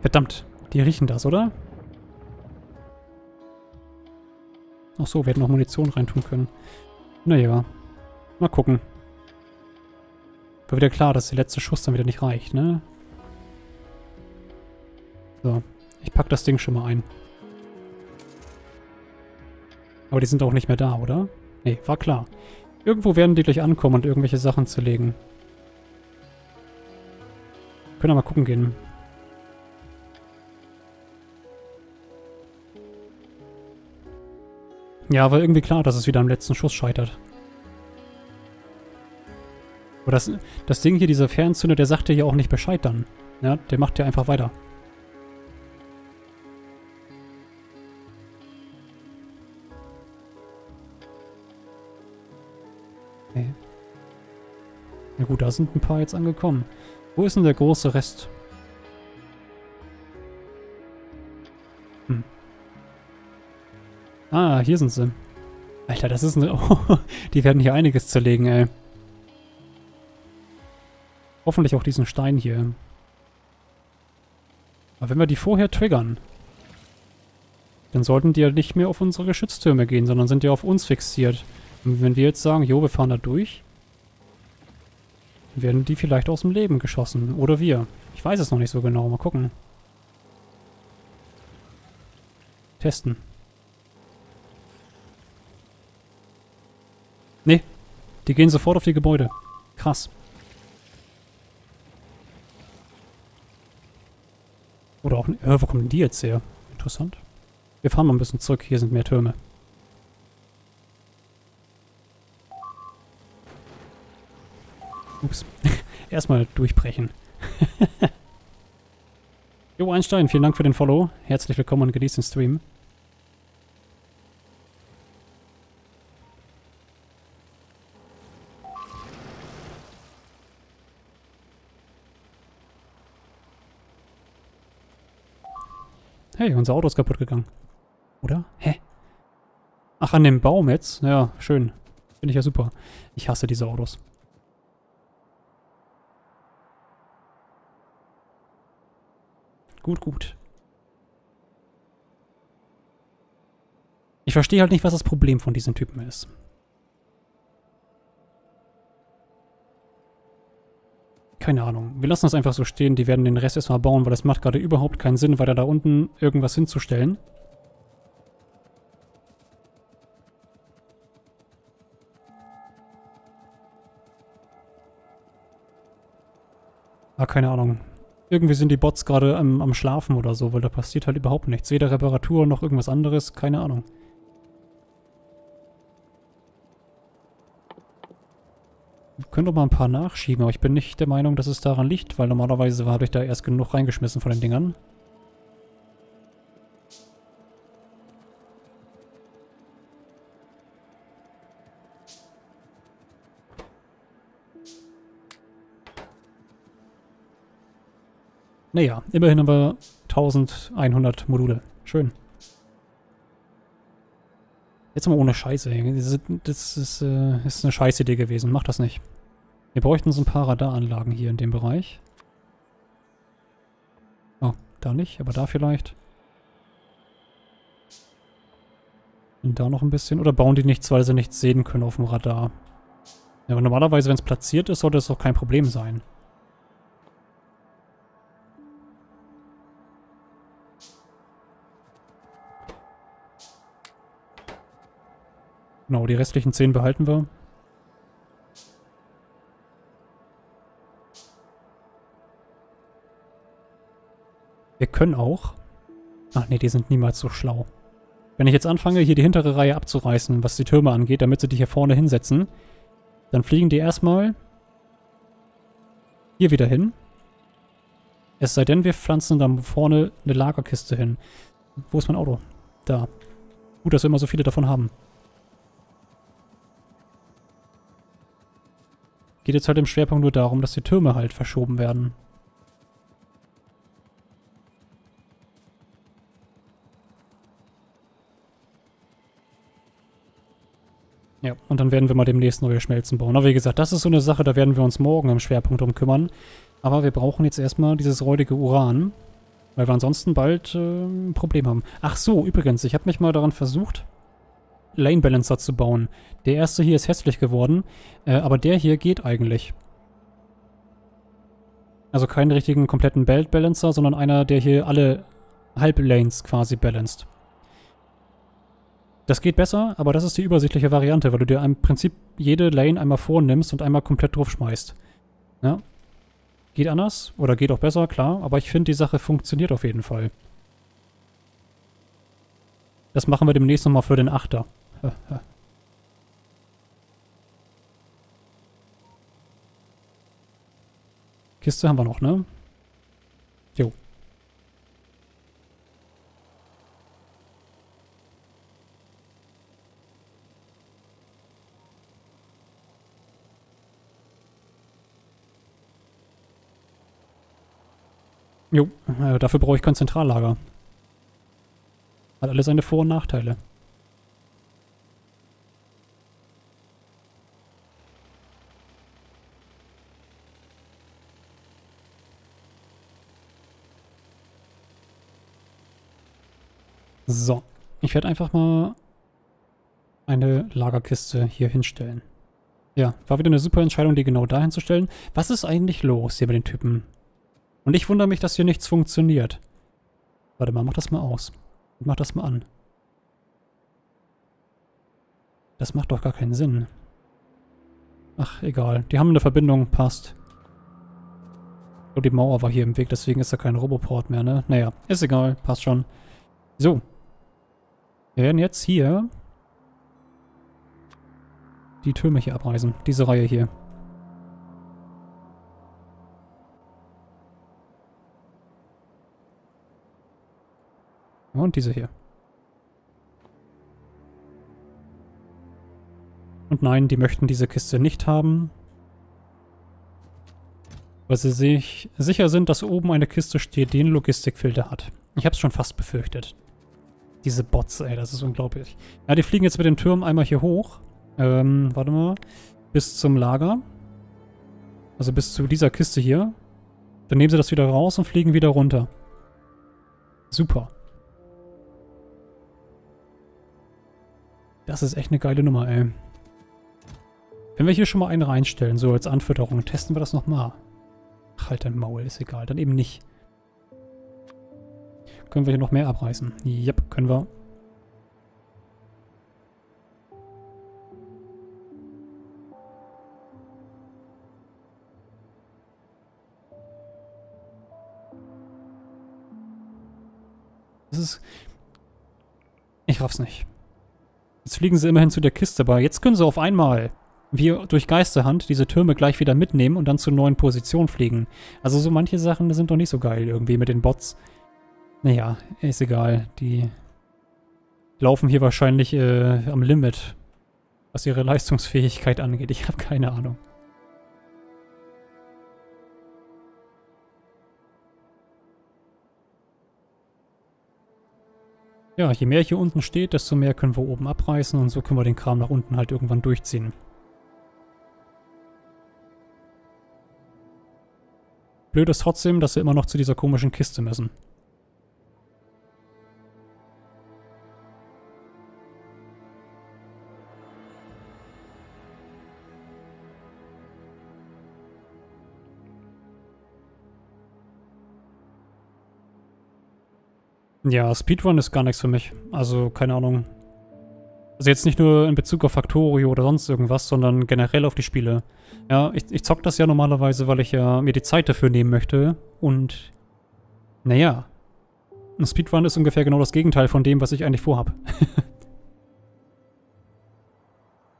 Verdammt, die riechen das, oder? Ach so, wir hätten noch Munition reintun können. Naja, mal gucken. War wieder klar, dass der letzte Schuss dann wieder nicht reicht, ne? So, ich pack das Ding schon mal ein. Aber die sind auch nicht mehr da, oder? Nee, war klar. Irgendwo werden die gleich ankommen und irgendwelche Sachen zerlegen. Können wir mal gucken gehen. Ja, war irgendwie klar, dass es wieder am letzten Schuss scheitert. Aber das, das Ding hier, dieser Fernzünder, der sagt dir ja auch nicht Bescheid dann. Ja, der macht ja einfach weiter. Okay. Na gut, da sind ein paar jetzt angekommen. Wo ist denn der große Rest? Ah, hier sind sie. Alter, das ist eine... Oh, die werden hier einiges zerlegen, ey. Hoffentlich auch diesen Stein hier. Aber wenn wir die vorher triggern, dann sollten die ja nicht mehr auf unsere Geschütztürme gehen, sondern sind ja auf uns fixiert. Und wenn wir jetzt sagen, jo, wir fahren da durch, werden die vielleicht aus dem Leben geschossen. Oder wir. Ich weiß es noch nicht so genau. Mal gucken. Testen. Nee. Die gehen sofort auf die Gebäude. Krass. Oder auch... Äh, wo kommen die jetzt her? Interessant. Wir fahren mal ein bisschen zurück. Hier sind mehr Türme. Ups. Erstmal durchbrechen. jo, Einstein, vielen Dank für den Follow. Herzlich willkommen und genießt den Stream. Hey, unser Auto ist kaputt gegangen. Oder? Hä? Ach, an dem Baum jetzt? Ja, schön. Finde ich ja super. Ich hasse diese Autos. Gut, gut. Ich verstehe halt nicht, was das Problem von diesen Typen ist. Keine Ahnung. Wir lassen das einfach so stehen. Die werden den Rest erstmal bauen, weil es macht gerade überhaupt keinen Sinn, weiter da unten irgendwas hinzustellen. Ah, keine Ahnung. Irgendwie sind die Bots gerade am, am Schlafen oder so, weil da passiert halt überhaupt nichts. Weder Reparatur noch irgendwas anderes, keine Ahnung. Können doch mal ein paar nachschieben, aber ich bin nicht der Meinung, dass es daran liegt, weil normalerweise habe ich da erst genug reingeschmissen von den Dingern. Naja, immerhin haben wir 1100 Module. Schön. Jetzt mal ohne Scheiße. Das ist, äh, ist eine Scheißidee gewesen. Mach das nicht. Wir bräuchten so ein paar Radaranlagen hier in dem Bereich. Oh, da nicht, aber da vielleicht. Und da noch ein bisschen. Oder bauen die nichts, weil sie nichts sehen können auf dem Radar. Ja, aber normalerweise, wenn es platziert ist, sollte es doch kein Problem sein. Genau, die restlichen 10 behalten wir. Können auch... Ach nee, die sind niemals so schlau. Wenn ich jetzt anfange, hier die hintere Reihe abzureißen, was die Türme angeht, damit sie die hier vorne hinsetzen, dann fliegen die erstmal hier wieder hin. Es sei denn, wir pflanzen dann vorne eine Lagerkiste hin. Wo ist mein Auto? Da. Gut, dass wir immer so viele davon haben. Geht jetzt halt im Schwerpunkt nur darum, dass die Türme halt verschoben werden. Ja, und dann werden wir mal demnächst neue Schmelzen bauen. Aber wie gesagt, das ist so eine Sache, da werden wir uns morgen im Schwerpunkt drum kümmern. Aber wir brauchen jetzt erstmal dieses räudige Uran. Weil wir ansonsten bald äh, ein Problem haben. Ach so, übrigens, ich habe mich mal daran versucht, Lane Balancer zu bauen. Der erste hier ist hässlich geworden, äh, aber der hier geht eigentlich. Also keinen richtigen kompletten Belt Balancer, sondern einer, der hier alle Halblanes quasi balanced. Das geht besser, aber das ist die übersichtliche Variante, weil du dir im Prinzip jede Lane einmal vornimmst und einmal komplett drauf schmeißt. Ja? Geht anders oder geht auch besser, klar, aber ich finde, die Sache funktioniert auf jeden Fall. Das machen wir demnächst nochmal für den Achter. Kiste haben wir noch, ne? Jo. Jo, äh, dafür brauche ich kein Zentrallager. Hat alles seine Vor- und Nachteile. So, ich werde einfach mal eine Lagerkiste hier hinstellen. Ja, war wieder eine super Entscheidung, die genau dahin zu stellen. Was ist eigentlich los hier mit den Typen? Und ich wundere mich, dass hier nichts funktioniert. Warte mal, mach das mal aus. Mach das mal an. Das macht doch gar keinen Sinn. Ach, egal. Die haben eine Verbindung, passt. Oh, die Mauer war hier im Weg, deswegen ist da kein Roboport mehr, ne? Naja, ist egal, passt schon. So. Wir werden jetzt hier die Türme hier abreißen. Diese Reihe hier. Und diese hier. Und nein, die möchten diese Kiste nicht haben. Weil sie sich sicher sind, dass oben eine Kiste steht, die einen Logistikfilter hat. Ich habe es schon fast befürchtet. Diese Bots, ey, das ist unglaublich. Ja, die fliegen jetzt mit den Türmen einmal hier hoch. Ähm, warte mal. Bis zum Lager. Also bis zu dieser Kiste hier. Dann nehmen sie das wieder raus und fliegen wieder runter. Super. Das ist echt eine geile Nummer, ey. Wenn wir hier schon mal einen reinstellen, so als Anfütterung, testen wir das nochmal. Ach, halt dein Maul, ist egal. Dann eben nicht. Können wir hier noch mehr abreißen? Jep, können wir. Das ist... Ich raff's nicht. Jetzt fliegen sie immerhin zu der Kiste, aber jetzt können sie auf einmal, wie durch Geisterhand, diese Türme gleich wieder mitnehmen und dann zur neuen Position fliegen. Also so manche Sachen sind doch nicht so geil irgendwie mit den Bots. Naja, ist egal. Die laufen hier wahrscheinlich äh, am Limit, was ihre Leistungsfähigkeit angeht. Ich habe keine Ahnung. Ja, je mehr hier unten steht, desto mehr können wir oben abreißen und so können wir den Kram nach unten halt irgendwann durchziehen. Blöd ist trotzdem, dass wir immer noch zu dieser komischen Kiste müssen. Ja, Speedrun ist gar nichts für mich. Also, keine Ahnung. Also jetzt nicht nur in Bezug auf Factorio oder sonst irgendwas, sondern generell auf die Spiele. Ja, ich, ich zock das ja normalerweise, weil ich ja mir die Zeit dafür nehmen möchte. Und, naja. Ein Speedrun ist ungefähr genau das Gegenteil von dem, was ich eigentlich vorhab.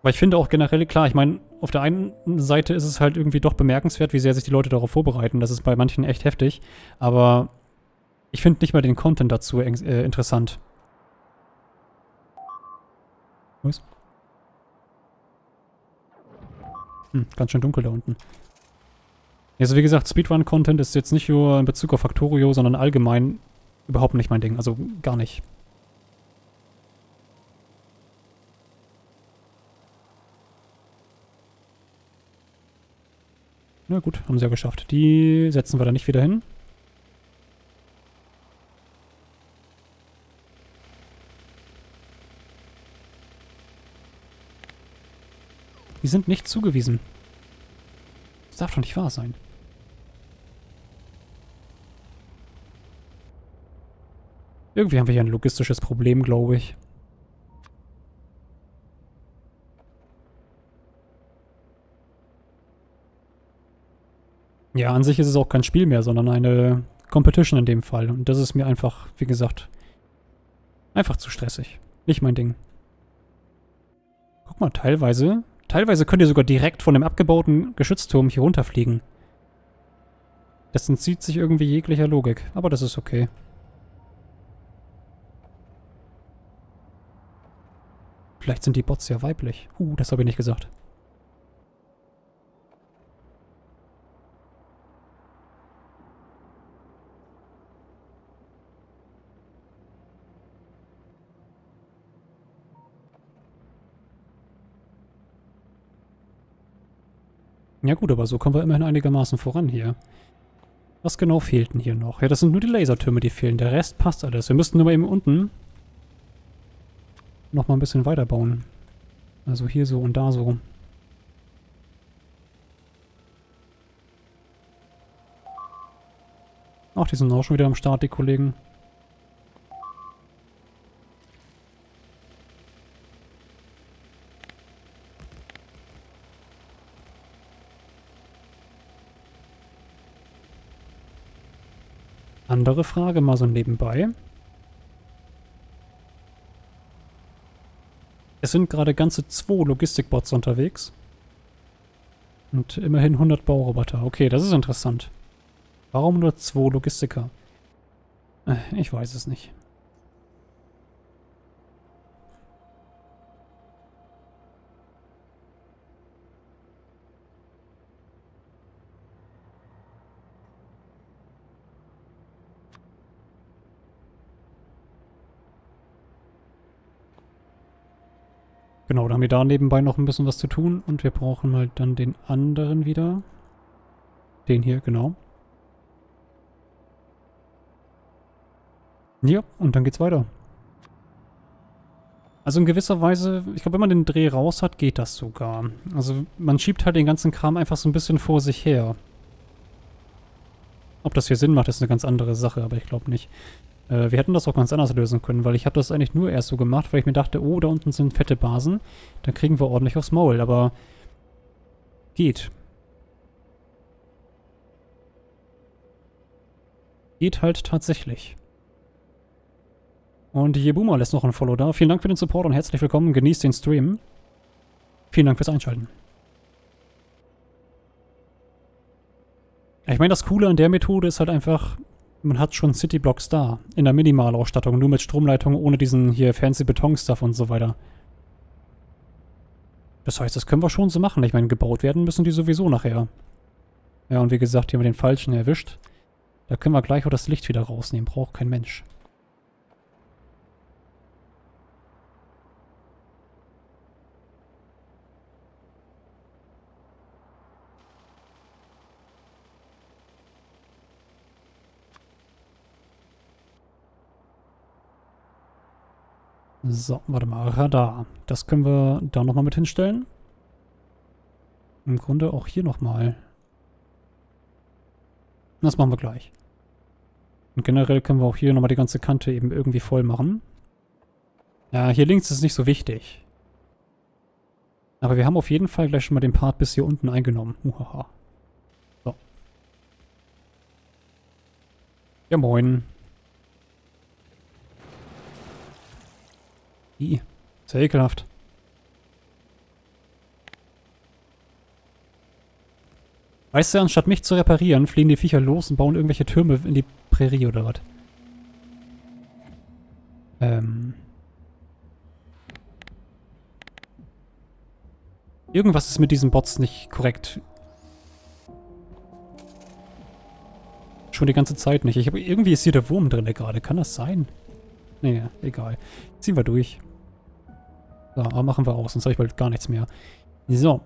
Weil ich finde auch generell, klar, ich meine, auf der einen Seite ist es halt irgendwie doch bemerkenswert, wie sehr sich die Leute darauf vorbereiten. Das ist bei manchen echt heftig. Aber ich finde nicht mal den Content dazu äh, interessant. Was? Hm, ganz schön dunkel da unten. Also wie gesagt, Speedrun-Content ist jetzt nicht nur in Bezug auf Factorio, sondern allgemein überhaupt nicht mein Ding. Also gar nicht. Na gut, haben sie ja geschafft. Die setzen wir da nicht wieder hin. Die sind nicht zugewiesen. Das darf doch nicht wahr sein. Irgendwie haben wir hier ein logistisches Problem, glaube ich. Ja, an sich ist es auch kein Spiel mehr, sondern eine Competition in dem Fall. Und das ist mir einfach, wie gesagt, einfach zu stressig. Nicht mein Ding. Guck mal, teilweise, teilweise könnt ihr sogar direkt von dem abgebauten Geschützturm hier runterfliegen. Das entzieht sich irgendwie jeglicher Logik, aber das ist okay. Vielleicht sind die Bots ja weiblich. Uh, das habe ich nicht gesagt. Ja gut, aber so kommen wir immerhin einigermaßen voran hier. Was genau fehlt denn hier noch? Ja, das sind nur die Lasertürme, die fehlen. Der Rest passt alles. Wir müssten mal eben unten noch mal ein bisschen weiterbauen. Also hier so und da so. Ach, die sind auch schon wieder am Start, die Kollegen. Andere Frage mal so nebenbei. Es sind gerade ganze zwei Logistikbots unterwegs. Und immerhin 100 Bauroboter. Okay, das ist interessant. Warum nur zwei Logistiker? Äh, ich weiß es nicht. Da haben wir da nebenbei noch ein bisschen was zu tun und wir brauchen halt dann den anderen wieder. Den hier, genau. Ja, und dann geht's weiter. Also in gewisser Weise, ich glaube, wenn man den Dreh raus hat, geht das sogar. Also man schiebt halt den ganzen Kram einfach so ein bisschen vor sich her. Ob das hier Sinn macht, ist eine ganz andere Sache, aber ich glaube nicht. Äh, wir hätten das auch ganz anders lösen können, weil ich habe das eigentlich nur erst so gemacht, weil ich mir dachte, oh, da unten sind fette Basen, dann kriegen wir ordentlich aufs Maul, aber geht. Geht halt tatsächlich. Und Jebuma lässt noch ein Follow da. Vielen Dank für den Support und herzlich willkommen. Genießt den Stream. Vielen Dank fürs Einschalten. Ich meine, das Coole an der Methode ist halt einfach, man hat schon Cityblocks da. In der Minimalausstattung, nur mit Stromleitung, ohne diesen hier fancy Betonstuff und so weiter. Das heißt, das können wir schon so machen. Ich meine, gebaut werden müssen die sowieso nachher. Ja, und wie gesagt, hier haben wir den Falschen erwischt. Da können wir gleich auch das Licht wieder rausnehmen. Braucht kein Mensch. So, warte mal. Radar. Das können wir da nochmal mit hinstellen. Im Grunde auch hier nochmal. Das machen wir gleich. Und generell können wir auch hier nochmal die ganze Kante eben irgendwie voll machen. Ja, hier links ist nicht so wichtig. Aber wir haben auf jeden Fall gleich schon mal den Part bis hier unten eingenommen. Uhaha. So. Ja, moin. Ih, ist ja ekelhaft. Weißt du, anstatt mich zu reparieren, fliegen die Viecher los und bauen irgendwelche Türme in die Prärie oder was? Ähm. Irgendwas ist mit diesen Bots nicht korrekt. Schon die ganze Zeit nicht. Ich habe irgendwie ist hier der Wurm drin gerade. Kann das sein? Nee, egal. Ziehen wir durch. So, aber machen wir auch, sonst habe ich bald gar nichts mehr. So.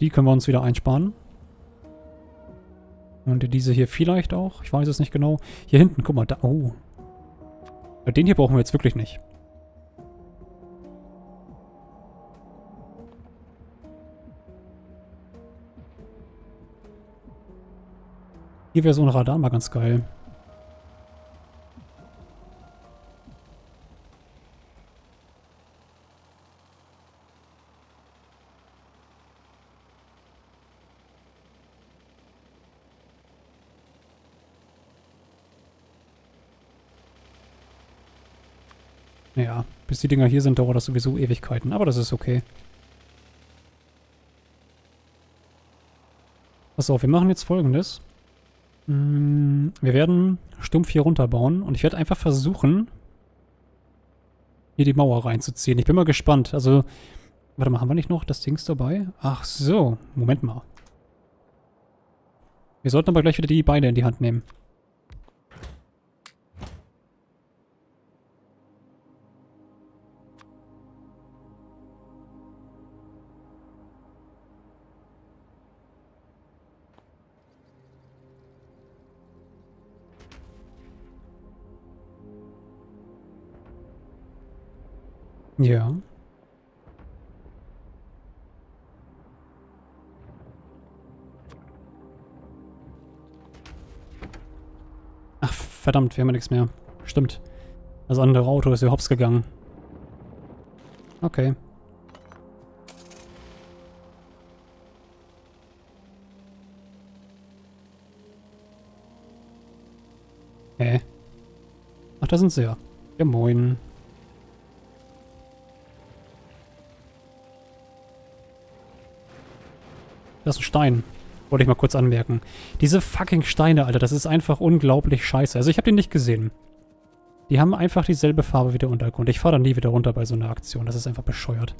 Die können wir uns wieder einsparen. Und diese hier vielleicht auch. Ich weiß es nicht genau. Hier hinten, guck mal, da. Oh. Den hier brauchen wir jetzt wirklich nicht. Hier wäre so ein Radar mal ganz geil. Bis die Dinger hier sind, dauert das sowieso Ewigkeiten. Aber das ist okay. Pass auf, wir machen jetzt folgendes. Mm, wir werden stumpf hier runterbauen und ich werde einfach versuchen, hier die Mauer reinzuziehen. Ich bin mal gespannt. Also, warte mal, haben wir nicht noch das Dings dabei? Ach so, Moment mal. Wir sollten aber gleich wieder die Beine in die Hand nehmen. Ja. Ach, verdammt, wir haben ja nichts mehr. Stimmt. Das andere Auto ist ja hops gegangen. Okay. Hä? Ach, da sind sie ja. Ja, moin. Das ist ein Stein. Wollte ich mal kurz anmerken. Diese fucking Steine, Alter, das ist einfach unglaublich scheiße. Also ich habe die nicht gesehen. Die haben einfach dieselbe Farbe wie der Untergrund. Ich fahre da nie wieder runter bei so einer Aktion. Das ist einfach bescheuert.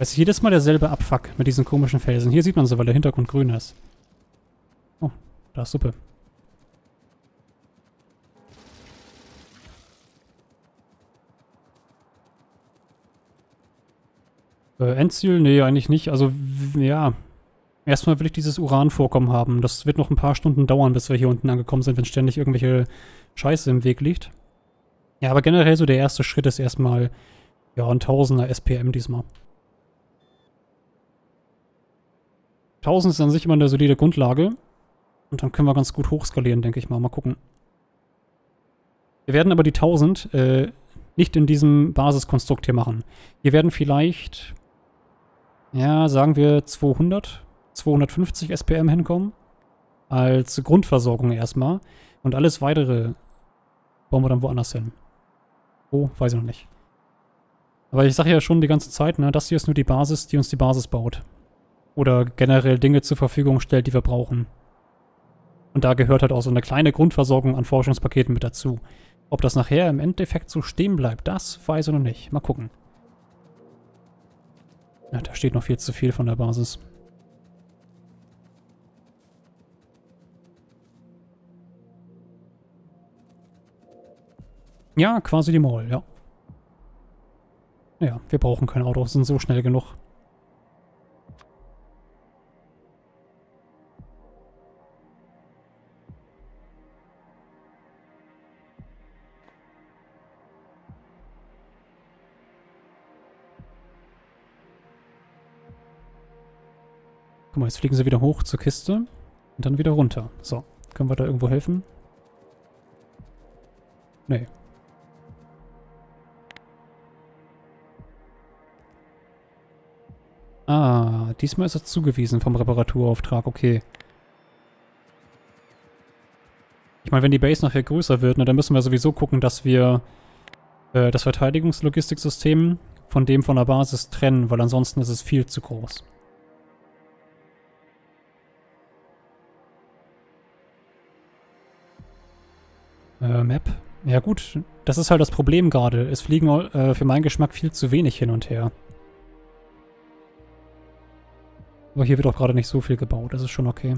Es ist jedes Mal derselbe Abfuck mit diesen komischen Felsen. Hier sieht man so, weil der Hintergrund grün ist. Oh, da ist Suppe. Äh, Endziel? Nee, eigentlich nicht. Also, ja. Erstmal will ich dieses Uranvorkommen haben. Das wird noch ein paar Stunden dauern, bis wir hier unten angekommen sind, wenn ständig irgendwelche Scheiße im Weg liegt. Ja, aber generell so der erste Schritt ist erstmal, ja, ein Tausender SPM diesmal. 1000 ist an sich immer eine solide Grundlage. Und dann können wir ganz gut hochskalieren, denke ich mal. Mal gucken. Wir werden aber die 1000 äh, nicht in diesem Basiskonstrukt hier machen. Wir werden vielleicht ja, sagen wir 200, 250 SPM hinkommen. Als Grundversorgung erstmal. Und alles weitere bauen wir dann woanders hin. Wo? Weiß ich noch nicht. Aber ich sage ja schon die ganze Zeit, ne, das hier ist nur die Basis, die uns die Basis baut. Oder generell Dinge zur Verfügung stellt, die wir brauchen. Und da gehört halt auch so eine kleine Grundversorgung an Forschungspaketen mit dazu. Ob das nachher im Endeffekt so stehen bleibt, das weiß ich noch nicht. Mal gucken. Ja, da steht noch viel zu viel von der Basis. Ja, quasi die Mall, ja. Ja, wir brauchen kein Auto, sind so schnell genug. Mal, jetzt fliegen sie wieder hoch zur Kiste und dann wieder runter. So, können wir da irgendwo helfen? Nee. Ah, diesmal ist er zugewiesen vom Reparaturauftrag, okay. Ich meine, wenn die Base nachher größer wird, ne, dann müssen wir sowieso gucken, dass wir äh, das Verteidigungslogistiksystem von dem von der Basis trennen, weil ansonsten ist es viel zu groß. Äh, Map. Ja gut, das ist halt das Problem gerade. Es fliegen äh, für meinen Geschmack viel zu wenig hin und her. Aber hier wird auch gerade nicht so viel gebaut, das ist schon okay.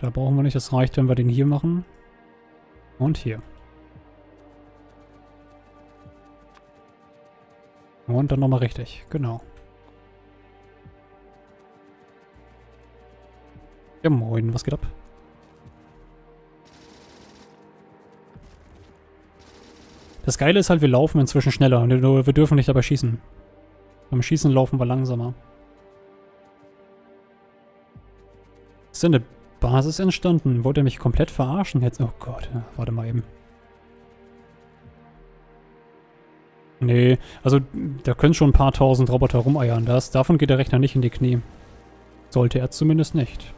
Da brauchen wir nicht, das reicht, wenn wir den hier machen. Und hier. Und dann nochmal richtig, genau. Ja moin, was geht ab? Das Geile ist halt, wir laufen inzwischen schneller. Wir dürfen nicht dabei schießen. Beim Schießen laufen wir langsamer. Ist denn eine Basis entstanden? Wollt ihr mich komplett verarschen jetzt? Oh Gott, ja, warte mal eben. Nee, also da können schon ein paar tausend Roboter rumeiern. Das, davon geht der Rechner nicht in die Knie. Sollte er zumindest nicht.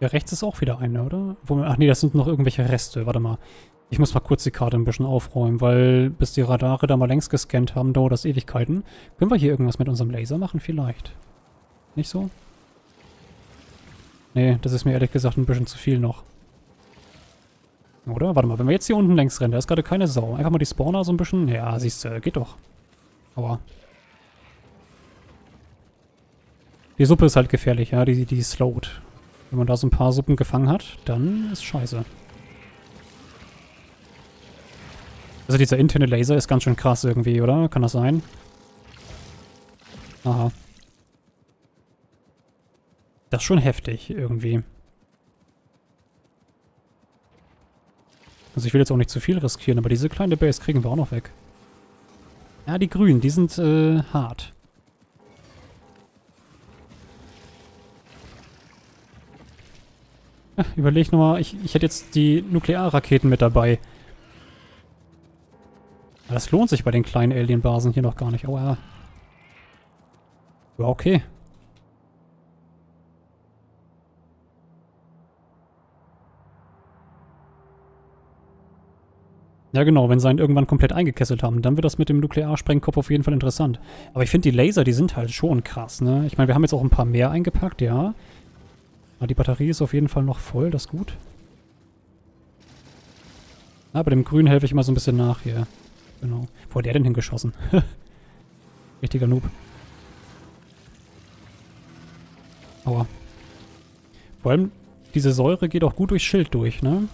Ja, rechts ist auch wieder eine, oder? Ach nee, das sind noch irgendwelche Reste. Warte mal. Ich muss mal kurz die Karte ein bisschen aufräumen, weil bis die Radare da mal längst gescannt haben, dauert das Ewigkeiten. Können wir hier irgendwas mit unserem Laser machen vielleicht? Nicht so? Nee, das ist mir ehrlich gesagt ein bisschen zu viel noch. Oder? Warte mal, wenn wir jetzt hier unten längs rennen, da ist gerade keine Sau. Einfach mal die Spawner so ein bisschen... Ja, siehst du, geht doch. Aua. Die Suppe ist halt gefährlich, ja, die, die slowt. Wenn man da so ein paar Suppen gefangen hat, dann ist scheiße. Also dieser interne Laser ist ganz schön krass irgendwie, oder? Kann das sein? Aha. Das ist schon heftig irgendwie. Also ich will jetzt auch nicht zu viel riskieren, aber diese kleine Base kriegen wir auch noch weg. Ja, die grünen, die sind äh, hart. Überleg nochmal, ich, ich hätte jetzt die Nuklearraketen mit dabei. Das lohnt sich bei den kleinen Alien-Basen hier noch gar nicht. Aber ja, okay. Ja genau, wenn sie einen irgendwann komplett eingekesselt haben, dann wird das mit dem Nuklearsprengkopf auf jeden Fall interessant. Aber ich finde die Laser, die sind halt schon krass, ne? Ich meine, wir haben jetzt auch ein paar mehr eingepackt, ja. Aber die Batterie ist auf jeden Fall noch voll, das ist gut. Ah, bei dem Grün helfe ich immer so ein bisschen nach hier. Genau. Wo hat der denn hingeschossen? Richtiger Noob. Aua. Vor allem, diese Säure geht auch gut durchs Schild durch, ne?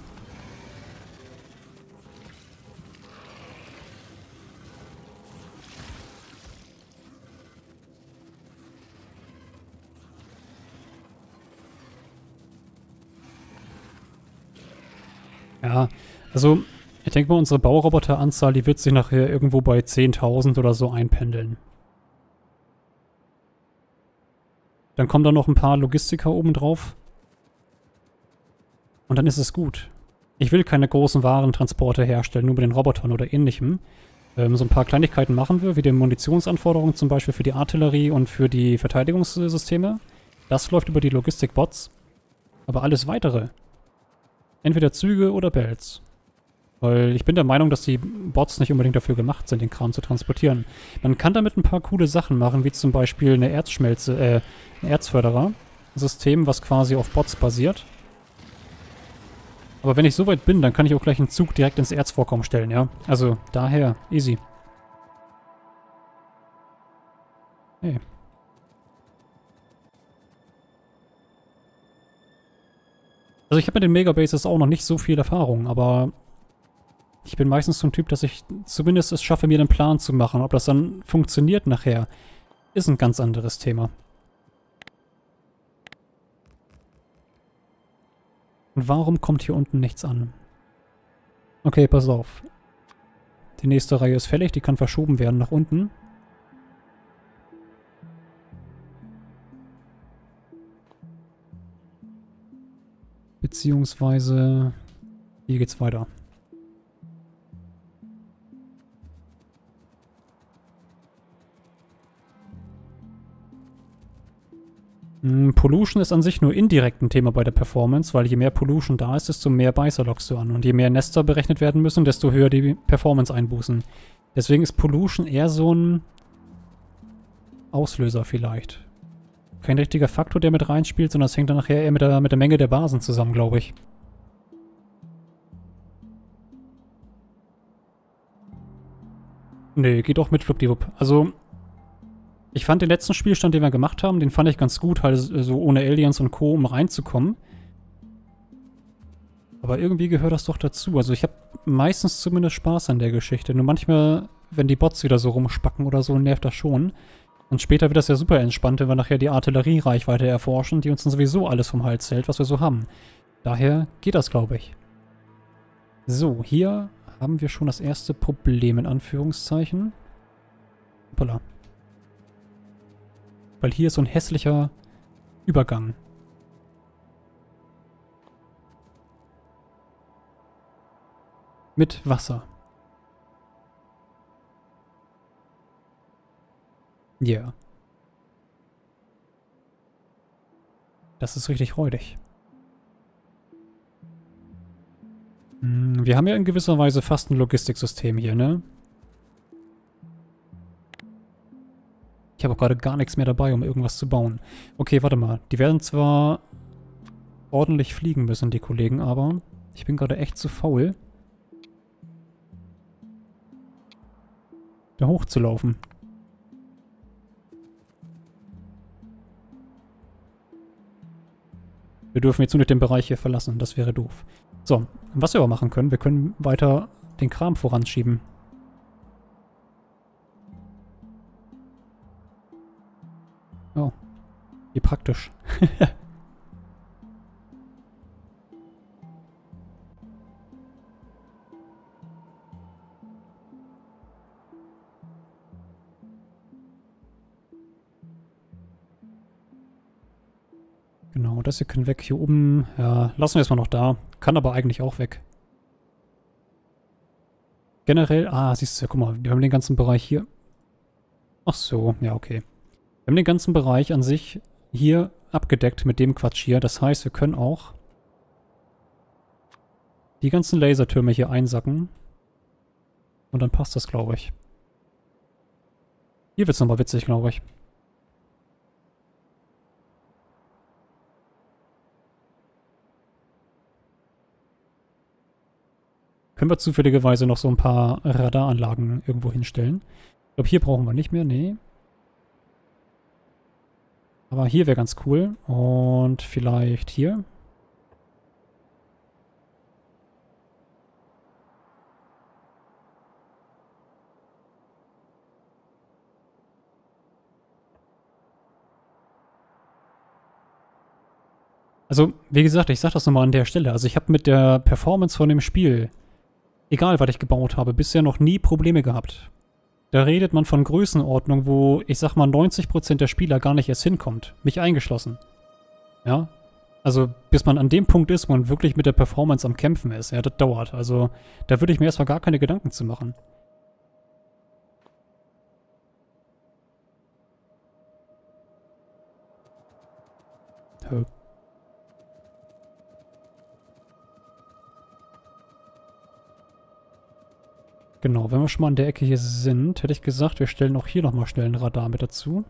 Ja, also ich denke mal, unsere Bauroboteranzahl, die wird sich nachher irgendwo bei 10.000 oder so einpendeln. Dann kommen da noch ein paar Logistiker oben drauf. Und dann ist es gut. Ich will keine großen Warentransporte herstellen, nur mit den Robotern oder ähnlichem. Ähm, so ein paar Kleinigkeiten machen wir, wie die Munitionsanforderungen zum Beispiel für die Artillerie und für die Verteidigungssysteme. Das läuft über die Logistikbots. Aber alles weitere, Entweder Züge oder Bells. Weil ich bin der Meinung, dass die Bots nicht unbedingt dafür gemacht sind, den Kram zu transportieren. Man kann damit ein paar coole Sachen machen, wie zum Beispiel eine Erzschmelze, äh, ein Erzförderer. Ein System, was quasi auf Bots basiert. Aber wenn ich so weit bin, dann kann ich auch gleich einen Zug direkt ins Erzvorkommen stellen, ja? Also, daher, easy. Hey. Also ich habe mit den Megabases auch noch nicht so viel Erfahrung, aber ich bin meistens so ein Typ, dass ich zumindest es schaffe, mir einen Plan zu machen. Ob das dann funktioniert nachher, ist ein ganz anderes Thema. Und warum kommt hier unten nichts an? Okay, pass auf. Die nächste Reihe ist fällig, die kann verschoben werden nach unten. Beziehungsweise, hier geht's weiter. Pollution ist an sich nur indirekt ein Thema bei der Performance, weil je mehr Pollution da ist, desto mehr Beißer lockst du an. Und je mehr Nester berechnet werden müssen, desto höher die Performance einbußen. Deswegen ist Pollution eher so ein Auslöser vielleicht kein richtiger Faktor, der mit reinspielt, sondern es hängt dann nachher eher mit der, mit der Menge der Basen zusammen, glaube ich. Nee, geht auch mit Flupdiwupp. Also, Ich fand den letzten Spielstand, den wir gemacht haben, den fand ich ganz gut, halt so ohne Aliens und Co., um reinzukommen. Aber irgendwie gehört das doch dazu. Also ich habe meistens zumindest Spaß an der Geschichte. Nur manchmal, wenn die Bots wieder so rumspacken oder so, nervt das schon. Und später wird das ja super entspannt, wenn wir nachher die Artilleriereichweite erforschen, die uns dann sowieso alles vom Hals hält, was wir so haben. Daher geht das, glaube ich. So, hier haben wir schon das erste Problem in Anführungszeichen. Hoppala. Weil hier ist so ein hässlicher Übergang. Mit Wasser. Ja. Yeah. Das ist richtig räudig. Hm, wir haben ja in gewisser Weise fast ein Logistiksystem hier, ne? Ich habe auch gerade gar nichts mehr dabei, um irgendwas zu bauen. Okay, warte mal. Die werden zwar ordentlich fliegen müssen, die Kollegen, aber ich bin gerade echt zu faul, da hochzulaufen. Wir dürfen jetzt nur nicht den Bereich hier verlassen, das wäre doof. So, was wir aber machen können, wir können weiter den Kram voranschieben. Oh, wie praktisch. Genau, das hier können weg. Hier oben, ja, lassen wir es mal noch da. Kann aber eigentlich auch weg. Generell, ah, siehst du, guck mal, wir haben den ganzen Bereich hier. Ach so, ja, okay. Wir haben den ganzen Bereich an sich hier abgedeckt mit dem Quatsch hier. Das heißt, wir können auch die ganzen Lasertürme hier einsacken. Und dann passt das, glaube ich. Hier wird es nochmal witzig, glaube ich. Können wir zufälligerweise noch so ein paar Radaranlagen irgendwo hinstellen? Ich glaube, hier brauchen wir nicht mehr. Nee. Aber hier wäre ganz cool. Und vielleicht hier. Also, wie gesagt, ich sag das nochmal an der Stelle. Also ich habe mit der Performance von dem Spiel egal was ich gebaut habe, bisher noch nie Probleme gehabt. Da redet man von Größenordnung, wo ich sag mal 90% der Spieler gar nicht erst hinkommt. Mich eingeschlossen. Ja? Also bis man an dem Punkt ist, wo man wirklich mit der Performance am Kämpfen ist. Ja, das dauert. Also da würde ich mir erstmal gar keine Gedanken zu machen. Hö. Genau, wenn wir schon mal an der Ecke hier sind, hätte ich gesagt, wir stellen auch hier nochmal schnell ein Radar mit dazu.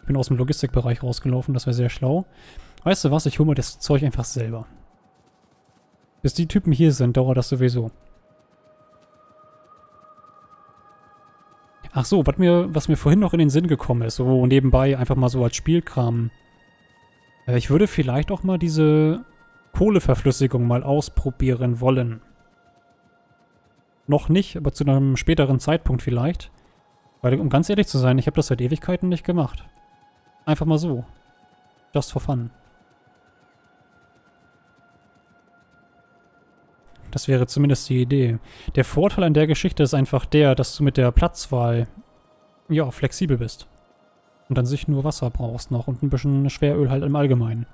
Ich bin aus dem Logistikbereich rausgelaufen, das wäre sehr schlau. Weißt du was, ich hole mir das Zeug einfach selber. Bis die Typen hier sind, dauert das sowieso. Ach so, was mir, was mir vorhin noch in den Sinn gekommen ist, so nebenbei einfach mal so als Spielkram. Äh, ich würde vielleicht auch mal diese Kohleverflüssigung mal ausprobieren wollen. Noch nicht, aber zu einem späteren Zeitpunkt vielleicht. Weil, um ganz ehrlich zu sein, ich habe das seit Ewigkeiten nicht gemacht. Einfach mal so. Just for fun. Das wäre zumindest die Idee. Der Vorteil an der Geschichte ist einfach der, dass du mit der Platzwahl ja, flexibel bist. Und an sich nur Wasser brauchst noch und ein bisschen Schweröl halt im Allgemeinen.